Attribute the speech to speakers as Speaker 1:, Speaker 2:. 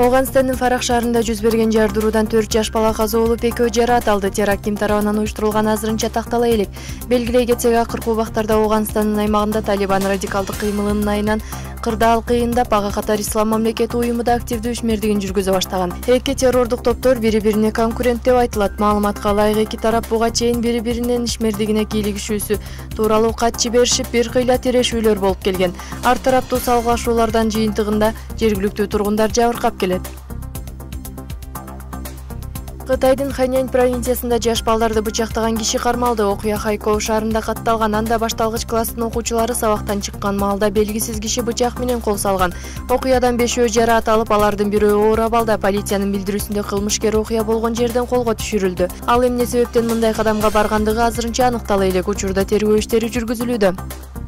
Speaker 1: ооганстандын фарах шаарында жүз берген жардыруудан төрт жаш бала каза болуп экөө жараат алды теракт ким тарабынан уюштурулганы азырынча тактала элек. Белгилей кетсек акыркы убактарда ооганстандын аймагында талибан радикалдык кыймылынын айынан кырдаал кыйындап ага катар ислам мамлекети уюму да активдүү ишмердигин жүргүзө баштаган. Эки террордук топтор бири бирине конкурент деп айтылат. Маалыматка ылайык эки тарап буга чейин бири биринин ишмердигине кийлигишүүсү тууралуу кат жиберишип бир кыйла тирешүүлөр болуп келген. Ар тараптуу салгылашуулардан жыйынтыгында жергиликтүү тургундар жабыркап келет кытайдын ханянь провинциясында жаш балдарды бычактаган киши кармалды. Окуя хайкоу шаарында катталган анда башталгыч класстын окуучулары сабактан чыккан маалда белгисиз киши бычак менен кол салган. Окуядан бешөө жараат алып алардын бирөө оор абалда полициянын билдирүүсүндө кылмышкер окуя болгон жерден колго түшүрүлдү. Ал эмне себептен мындай кадамга баргандыгы азырынча аныктала элек учурда тергөө иштери жүргүзүлүүдө